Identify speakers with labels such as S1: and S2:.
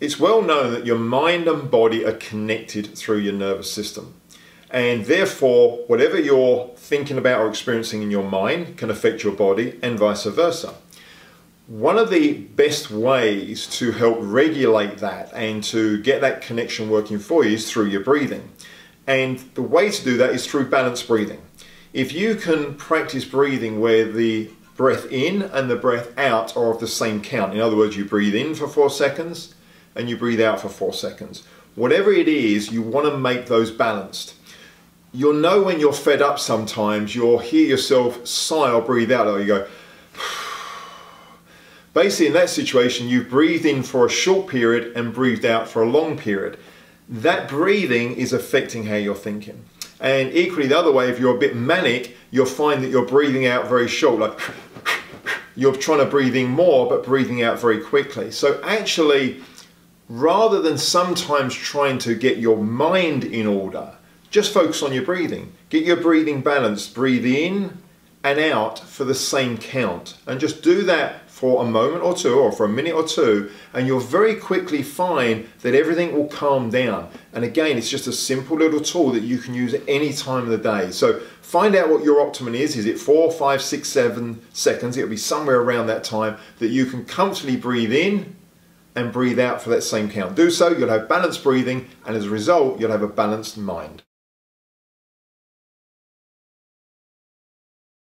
S1: It's well known that your mind and body are connected through your nervous system. And therefore, whatever you're thinking about or experiencing in your mind can affect your body and vice versa. One of the best ways to help regulate that and to get that connection working for you is through your breathing. And the way to do that is through balanced breathing. If you can practice breathing where the breath in and the breath out are of the same count, in other words, you breathe in for four seconds and you breathe out for four seconds. Whatever it is, you want to make those balanced. You'll know when you're fed up sometimes, you'll hear yourself sigh or breathe out, or you go, Basically, in that situation, you've breathed in for a short period and breathed out for a long period. That breathing is affecting how you're thinking. And equally, the other way, if you're a bit manic, you'll find that you're breathing out very short, like you're trying to breathe in more, but breathing out very quickly. So, actually, rather than sometimes trying to get your mind in order, just focus on your breathing. Get your breathing balanced. Breathe in and out for the same count. And just do that for a moment or two or for a minute or two and you'll very quickly find that everything will calm down and again it's just a simple little tool that you can use at any time of the day so find out what your optimum is is it four five six seven seconds it'll be somewhere around that time that you can comfortably breathe in and breathe out for that same count. Do so you'll have balanced breathing and as a result you'll have a balanced mind